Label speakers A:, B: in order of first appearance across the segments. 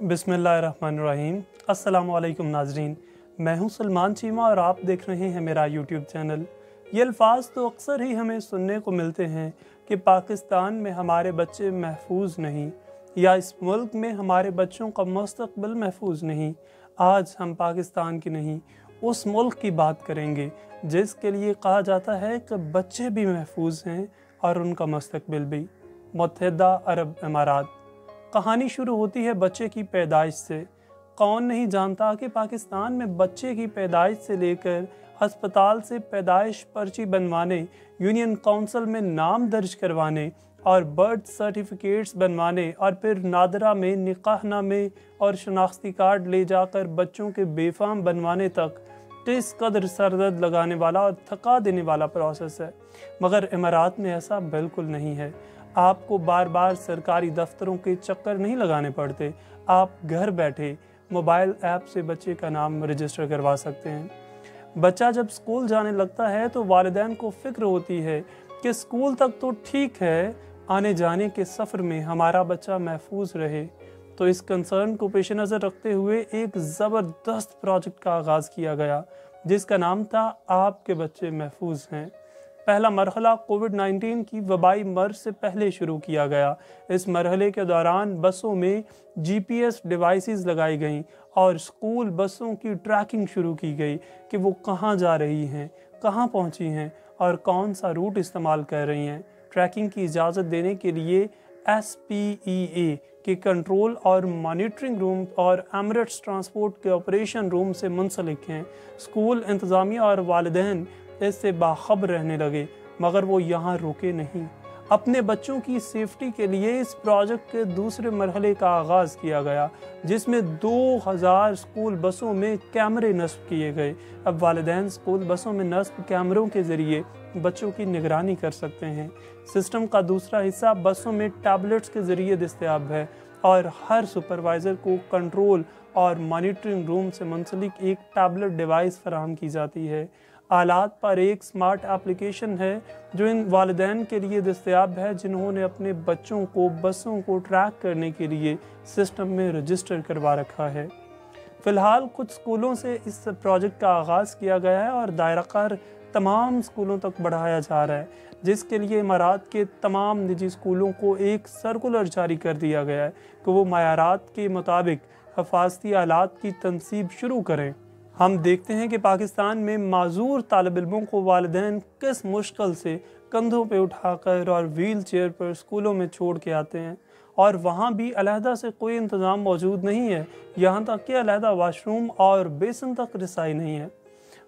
A: बिसमीम असलकम नाजरीन। मैं हूँ सलमान चीमा और आप देख रहे हैं मेरा यूट्यूब चैनल। ये अल्फाज तो अक्सर ही हमें सुनने को मिलते हैं कि पाकिस्तान में हमारे बच्चे महफूज नहीं, या इस मुल्क में हमारे बच्चों का मस्तकबिल महफूज नहीं, आज हम पाकिस्तान की नहीं, उस मुल्क की बात करेंगे, जिसके लिए कहा जाता है कि बच्चे भी महफूज हैं और उनका मुस्तबिल भी। मुतहदा अरब अमारात कहानी शुरू होती है बच्चे की पैदाइश से। कौन नहीं जानता कि पाकिस्तान में बच्चे की पैदाइश से लेकर अस्पताल से पैदाइश पर्ची बनवाने, यूनियन काउंसिल में नाम दर्ज करवाने और बर्थ सर्टिफिकेट्स बनवाने और फिर नादरा में निकाहनामे और शनाख्ती कार्ड ले जाकर बच्चों के बेफाम बनवाने तक किस कदर सरदर्द लगाने वाला और थका देने वाला प्रोसेस है। मगर इमारात में ऐसा बिल्कुल नहीं है। आपको बार बार सरकारी दफ्तरों के चक्कर नहीं लगाने पड़ते। आप घर बैठे मोबाइल ऐप से बच्चे का नाम रजिस्टर करवा सकते हैं। बच्चा जब स्कूल जाने लगता है तो वालदेन को फ़िक्र होती है कि स्कूल तक तो ठीक है आने जाने के सफ़र में हमारा बच्चा महफूज रहे। तो इस कंसर्न को पेश नज़र रखते हुए एक ज़बरदस्त प्रोजेक्ट का आगाज़ किया गया, जिसका नाम था, आपके बच्चे महफूज हैं। पहला मरहला कोविड 19 की वबाई मर्ज से पहले शुरू किया गया। इस मरहले के दौरान बसों में जीपीएस डिवाइसेस लगाई गईं और स्कूल बसों की ट्रैकिंग शुरू की गई कि वो कहाँ जा रही हैं, कहाँ पहुँची हैं और कौन सा रूट इस्तेमाल कर रही हैं। ट्रैकिंग की इजाज़त देने के लिए एस पी ई ए के कंट्रोल और मॉनिटरिंग रूम और एमरेट्स ट्रांसपोर्ट के ऑपरेशन रूम से मुंसलिक हैं। स्कूल, इंतज़ामिया और वालदेन इससे बाखबर रहने लगे, मगर वो यहाँ रुके नहीं। अपने बच्चों की सेफ्टी के लिए इस प्रोजेक्ट के दूसरे मरहले का आगाज़ किया गया, जिसमें 2000 स्कूल बसों में कैमरे नस्ब किए गए। अब वालदेन स्कूल बसों में नस्ब कैमरों के ज़रिए बच्चों की निगरानी कर सकते हैं। सिस्टम का दूसरा हिस्सा बसों में टैबलेट्स के ज़रिए दस्तियाब है, और हर सुपरवाइज़र को कंट्रोल और मॉनिटरिंग रूम से मुंसलिक एक टैबलेट डिवाइस फराहम की जाती है। आलात पर एक स्मार्ट एप्लीकेशन है, जो इन वालदेन के लिए दस्तियाब है, जिन्होंने अपने बच्चों को बसों को ट्रैक करने के लिए सिस्टम में रजिस्टर करवा रखा है। फ़िलहाल कुछ स्कूलों से इस प्रोजेक्ट का आगाज़ किया गया है और दायरा तमाम स्कूलों तक बढ़ाया जा रहा है, जिसके लिए इमारात के तमाम निजी स्कूलों को एक सर्कुलर जारी कर दिया गया है कि वो मैारात के मुताबिक हफाजती आलात की तनसीब शुरू करें। हम देखते हैं कि पाकिस्तान में माजूर तालब इलमों को वालदेन किस मुश्किल से कंधों पर उठाकर और व्हील चेयर पर स्कूलों में छोड़ के आते हैं। और वहाँ भी अलहदा से कोई इंतज़ाम मौजूद नहीं है। यहाँ तक कि अलहदा वाशरूम और बेसन तक रसाई नहीं है।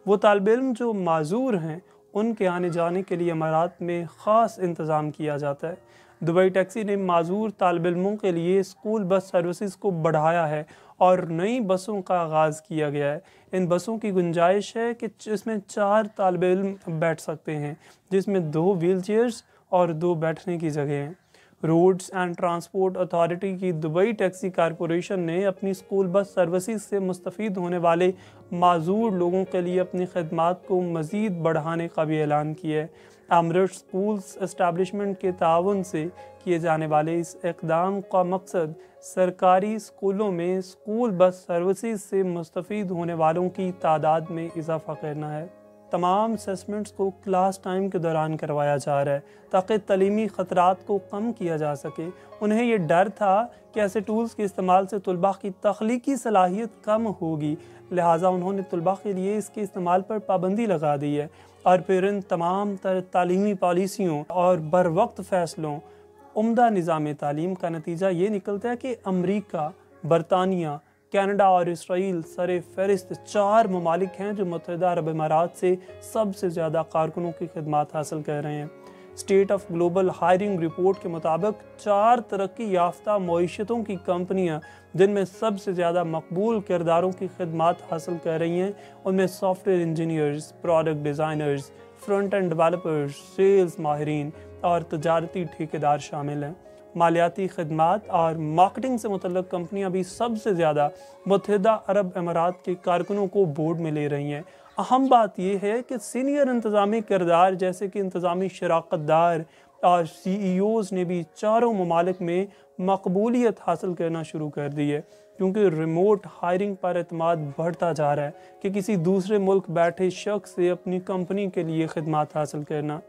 A: वो तालब इल्म जो माजूर हैं, उनके आने जाने के लिए अमारात में ख़ास इंतज़ाम किया जाता है। दुबई टैक्सी ने माजूर तालब इलमों के लिए स्कूल बस सर्विसेज़ को बढ़ाया है और नई बसों का आगाज़ किया गया है। इन बसों की गुंजाइश है कि इसमें चार तालब इम बैठ सकते हैं, जिसमें दो व्हील चेयर्स और दो बैठने की जगह हैं। रोड्स एंड ट्रांसपोर्ट अथॉरिटी की दुबई टैक्सी कारपोरेशन ने अपनी स्कूल बस सर्विसेज़ से मुस्तफ़ होने वाले माजूर लोगों के लिए अपनी खदमात को मज़ीद बढ़ाने का भी ऐलान किया है। अमृत स्कूल्स इस्टबलिशमेंट के ताउन से किए जाने वाले इस इकदाम का मकसद सरकारी स्कूलों में स्कूल बस सर्विसेज़ से मुस्तफ़ होने वालों की तादाद में इजाफ़ा करना है। तमाम असेसमेंट्स को क्लास टाइम के दौरान करवाया जा रहा है, ताकि तलीमी ख़तरात को कम किया जा सके। उन्हें यह डर था कि ऐसे टूल्स के इस्तेमाल से तलबा की तख्लीकी सलाहियत कम होगी, लिहाजा उन्होंने तलबा के लिए इसके इस्तेमाल पर पाबंदी लगा दी है। और फिर इन तमाम तर तालीमी पॉलिसियों और बर वक्त फ़ैसलों, उमदा निज़ाम तालीम का नतीजा ये निकलता है कि अमरीका, बरतानिया, कनाडा और इसराइल सर फहरिस्त चार ममालिक हैं जो मतदा अरब इमारात से सबसे ज़्यादा कारकुनों की खदमात हासिल कर रहे हैं। State of global hiring report के मुताबिक चार तरक्की याफ्ता मीशतों की कंपनियाँ जिनमें सबसे ज़्यादा मकबूल किरदारों की खदमात हासिल कर रही हैं, उनमें software engineers, product designers, front end developers, sales माहरीन और तजारती ठेकेदार शामिल हैं। मालियाती खदमात और मार्केटिंग से मतलब कंपनियाँ भी सबसे ज़्यादा मुतहदा अरब अमारात के कारकुनों को बोर्ड में ले रही हैं। अहम बात यह है कि सीनियर इंतज़ामी किरदार, जैसे कि इंतज़ामी शराकतदार और सी ई ओज़ ने भी चारों ममालिक में मकबूलियत हासिल करना शुरू कर दी है, क्योंकि रिमोट हायरिंग पर अतमाद बढ़ता जा रहा है कि किसी दूसरे मुल्क बैठे शख्स से अपनी कंपनी के लिए खदमात हासिल करना।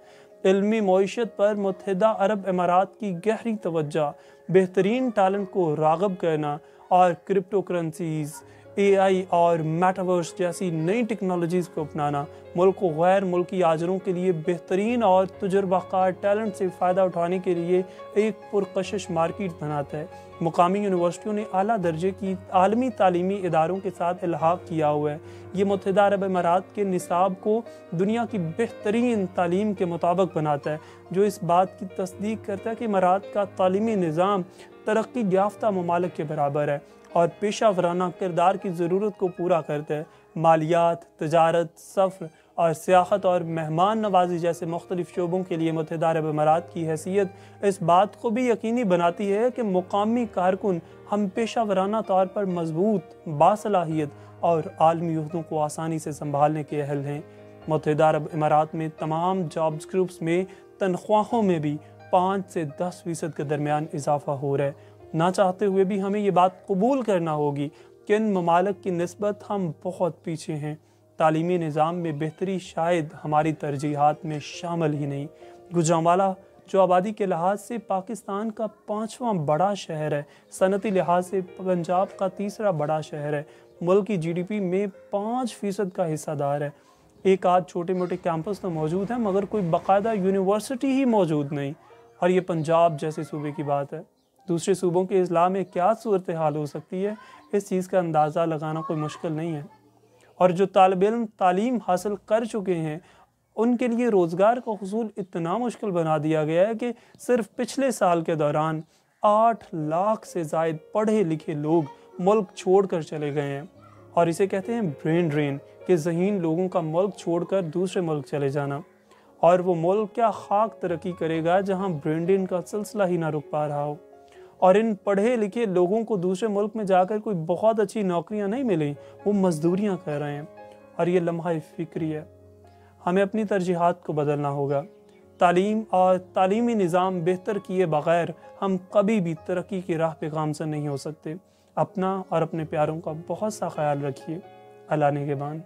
A: इलमी मीशत पर मुतहदा अरब अमारात की गहरी तोज्जा बेहतरीन टैलेंट को रागब करना और क्रिप्टो करेंसीज़ ए आई और मेटावर्स जैसी नई टेक्नोलॉजीज़ को अपनाना मुल्क गैर मुल्की आजरों के लिए बेहतरीन और तजुर्बाकार टैलेंट से फ़ायदा उठाने के लिए एक पुरकशिश मार्केट बनाता है। मुकामी यूनिवर्सिटियों ने अली दर्जे की आलमी तालीमी इदारों के साथ इलाहाक किया हुआ है। ये मुतहदा अरब अमारात के निसाब को दुनिया की बेहतरीन तालीम के मुताबिक बनाता है, जो इस बात की तस्दीक करता है कि इमारात का तालीमी निज़ाम तरक्की याफ्ता ममालक के बराबर है और पेशा वराना किरदार की ज़रूरत को पूरा करते हैं। मालियात, तजारत, सफ़र और सियाहत और मेहमान नवाजी जैसे मुख्तलिफ़ शोबों के लिए मुतहदा अरब अमारात की हैसियत इस बात को भी यकीनी बनाती है कि मुकामी कारकुन हम पेशा वराना तौर पर मज़बूत, बासलाहियत और आलमी अहदों को आसानी से संभालने के अहल हैं। मुतहदा अरब अमारात में तमाम जॉब्स ग्रुप्स में तनख्वाहों में भी पाँच से दस फ़ीसद के दरमियान इजाफा हो रहा है। ना चाहते हुए भी हमें ये बात कबूल करना होगी कि इन ममालक की नस्बत हम बहुत पीछे हैं। तालीमी निज़ाम में बेहतरी शायद हमारी तरजीहत में शामिल ही नहीं। गुजरावाला, जो आबादी के लिहाज से पाकिस्तान का पाँचवा बड़ा शहर है, सनती लिहाज से पंजाब का तीसरा बड़ा शहर है। मुल्क की जीडीपी में पाँच फ़ीसद का हिस्सादार है। एक आध छोटे मोटे कैंपस तो मौजूद हैं, मगर कोई बाकायदा यूनिवर्सिटी ही मौजूद नहीं। और ये पंजाब जैसे सूबे की बात है। दूसरे सूबों के अजला में क्या सूरत हाल हो सकती है? इस चीज़ का अंदाज़ा लगाना कोई मुश्किल नहीं है। और जो तालब इम तालीम हासिल कर चुके हैं, उनके लिए रोज़गार का हसूल इतना मुश्किल बना दिया गया है कि सिर्फ़ पिछले साल के दौरान आठ लाख से जायद पढ़े लिखे लोग मुल्क छोड़ कर चले गए हैं। और इसे कहते हैं ब्रेन ड्रेन कि जहीन लोगों का मुल्क छोड़कर दूसरे मुल्क चले जाना। और वो मुल्क क्या खाक तरक्की करेगा जहाँ ब्रेन ड्रेन का सिलसिला ही ना रुक पा रहा हो? और इन पढ़े लिखे लोगों को दूसरे मुल्क में जाकर कोई बहुत अच्छी नौकरियाँ नहीं मिली, वो मजदूरियाँ कर रहे हैं। और ये लम्हा फ़िक्री है। हमें अपनी तरजीहत को बदलना होगा। तालीम और तालीमी निज़ाम बेहतर किए बग़ैर हम कभी भी तरक्की की राह पे गामजन नहीं हो सकते। अपना और अपने प्यारों का बहुत सा ख्याल रखिए। अल्लाह ने के बान